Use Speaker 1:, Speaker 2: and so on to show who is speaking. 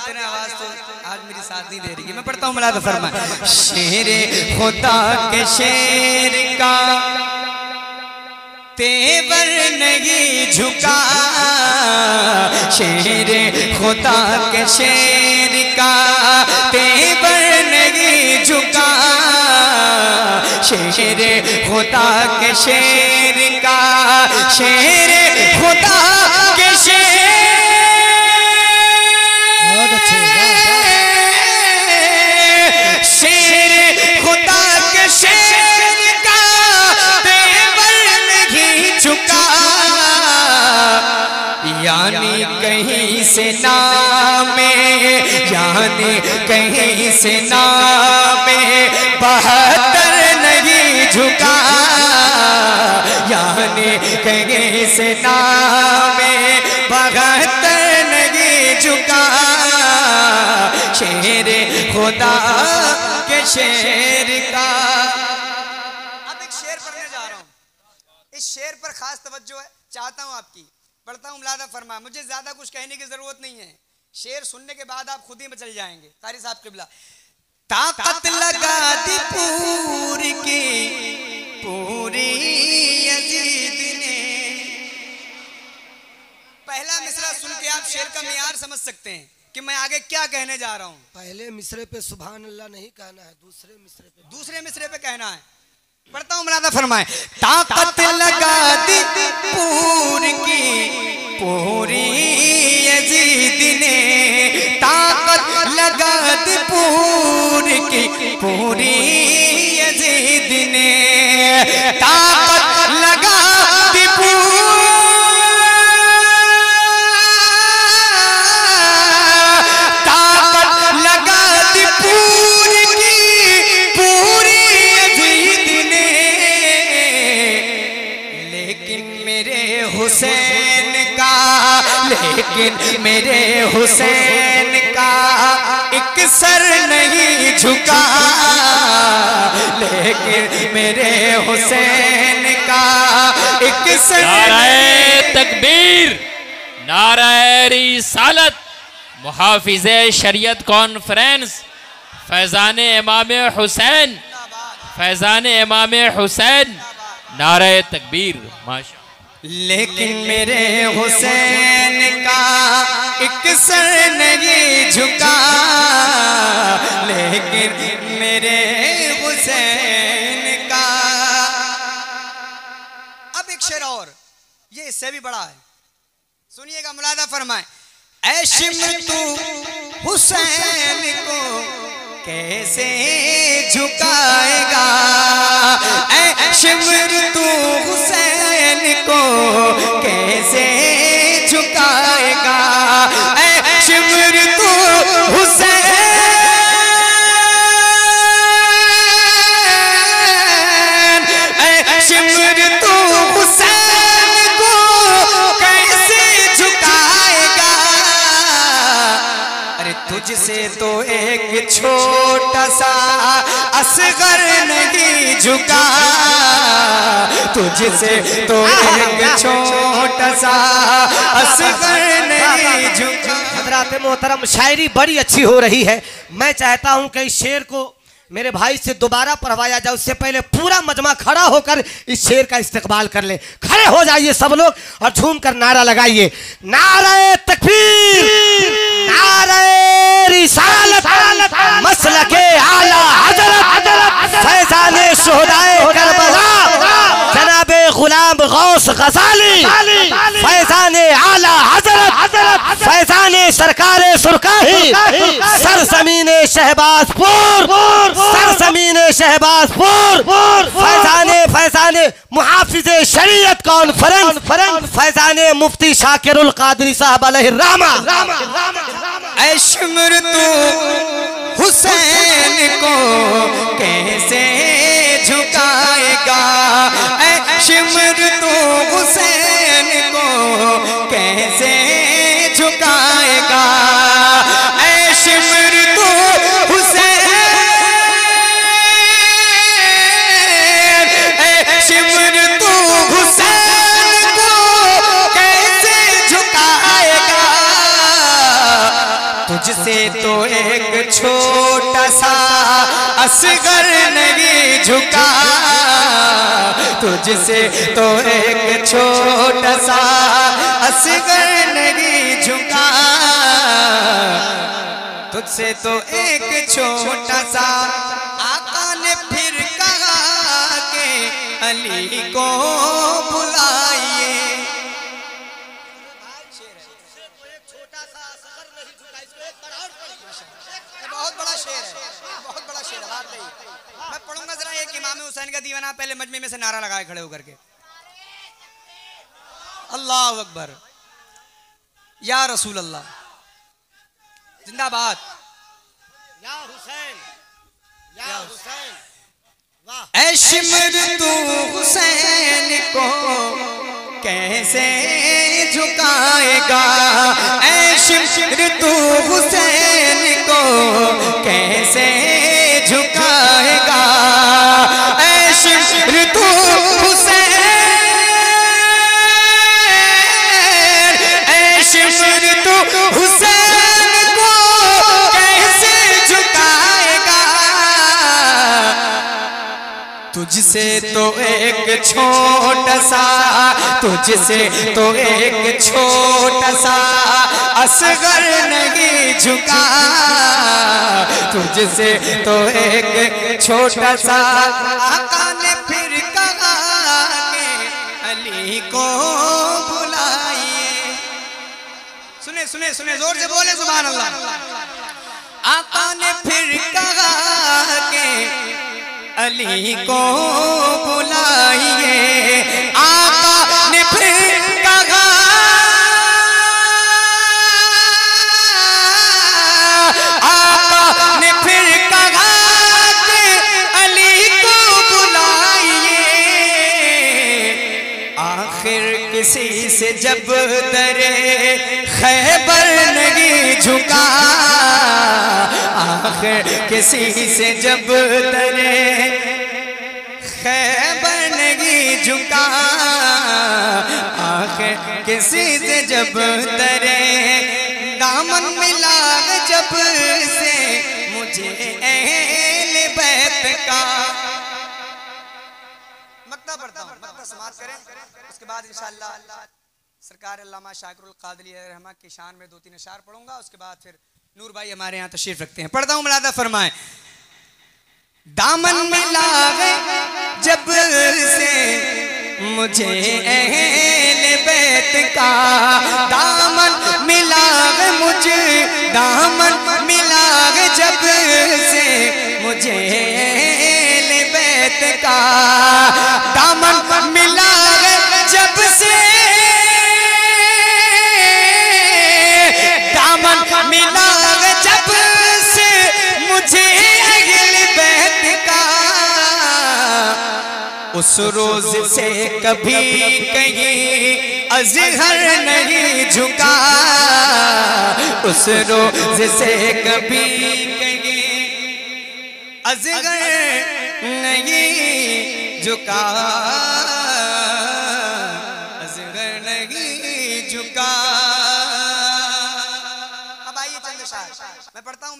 Speaker 1: इतने आवाज़ तो आज मेरी साथ नहीं दे रही मैं पढ़ता हूँ मिला तो फरमा। शेर खुदा के शेर का तेवर नहीं झुका। शेर खुदा के शेर का तेवर नहीं झुका। शेर खुदा के शेर का, शेर खुदा के शेर कहीं से नामे बहत्तर नहीं झुका। यानी कहीं से नामे बहत्तर नहीं झुका। शेर खुदा के शेर का। अब एक शेर पढ़ने जा रहा हूँ। इस शेर पर खास तवज्जो है। चाहता हूँ आपकी। पढ़ता हूँ, मुलादा फरमा। मुझे ज़्यादा कुछ कहने की ज़रूरत नहीं है। शेर सुनने के बाद आप खुद ही मचल जाएँगे। कारी साहब किबला। ताकत लगा दी पूरी की पूरी यजीद ने। पहला मिसरा सुन के आप शेर का मियार समझ सकते हैं कि मैं आगे क्या कहने जा रहा हूँ।
Speaker 2: पहले मिसरे पे सुभान अल्लाह नहीं कहना है दूसरे मिसरे पे
Speaker 1: दूसरे मिसरे पे कहना है। पढ़ता हूँ मुलादा फरमाए ताकत लगा दी पूर की पूरी यजीद ने। ताकत लगा दी पूर की पूरी यजीद ने ताकत लगा दी लगा दी पूरी पूरी ने लेकिन मेरे हुसैन का, लेकिन मेरे हुसैन का एक सर नहीं झुका। लेकिन मेरे हुसैन का एक
Speaker 3: नाराय तकबीर, नाराय रिसालत, मुहाफिज शरीयत कॉन्फ्रेंस, फैज़ान इमाम हुसैन, फैज़ान इमाम हुसैन, नाराय तकबीर, माशा
Speaker 1: लेकिन मेरे हुसैन का एक सर नहीं झुका। लेकिन मेरे हुसैन का अब एक शेर और। ये इससे भी बड़ा है। सुनिएगा मुलादा फरमाए। ऐ शिमर तू हुसैन को कैसे झुकाएगा? ऐ शिमर तू हुसैन तुझसे तो एक छोटा सा असगर नहीं झुका। तुझसे तो एक छोटा सा असगर नहीं झुका।
Speaker 2: हजरात मोहतरम, शायरी बड़ी अच्छी हो रही है। मैं चाहता हूँ कि इस शेर को मेरे भाई से दोबारा पढ़वाया जाए। उससे पहले पूरा मजमा खड़ा होकर इस शेर का इस्तेकबाल कर ले। खड़े हो जाइए सब लोग और झूम कर नारा लगाइए। नारे तकबीर गौस गजाली फैजान आला हज़रत फैजान सरकार सुरकाही सरजमीन शहबाजपुर सरजमीन शहबाजपुर फैजान फैजान मुहाफिज शरीयत कॉन्फ्रेंस फैजान मुफ्ती शाकिरुल कादरी साहब अलैहिर्रहमा
Speaker 1: ऐ शिमर तू हुसैन को तुझसे तो एक छोटा सा असगर नहीं झुका। तुझसे तो एक छोटा सा असगर नहीं झुका। तुझसे तो एक छोटा सा आका ने फिर कहा के अली को से नारा लगाए खड़े होकर के। अल्लाह अकबर। या रसूल अल्लाह जिंदाबाद।
Speaker 2: या हुसैन। या हुसैन।
Speaker 1: तू हुसैन को कैसे झुकाएगा? ऐ शिमर तू हुसैन तुझसे तो एक छोटा सा, तुझसे तो एक छोटा सा असगर नहीं झुका। तुझसे तो एक छोटा सा आका ने फिर कहा अली को बुलाइए। सुने सुने सुने, ज़ोर से बोले सुबह अल्लाह। आका ने फिर कहा अली को बुलाइए। आका ने फिर कहा आका ने फिर कहा अली को बुलाइए। आखिर किसी से जब दरे खैबर नहीं झुका। आखिर किसी से जब दरे खैबर नहीं झुका। आखिर किसी से जब दरे दामन मिला जब से मुझे बैत का। करें। उसके बाद इंशाल्लाह सरकार अल्लामा शाकिरुल कादरी रहमा की शान में दो तीन अशार पढ़ूँगा। उसके बाद फिर नूर भाई हमारे यहाँ तशरीफ़ रखते हैं। पढ़ता हूँ मुलादा फरमाए। दामन मिला जब से मुझे अहले बैत का दामन मिला मुझे दामन मिला जब से मुझे अहले बैत का दामन मिला जब उस रोज से कभी कहीं अजहर नहीं झुका। उस रोज से कभी कहीं अजगर नहीं झुका। अजगर नहीं झुका। अब आइए चंद्रशाह मैं पढ़ता हूँ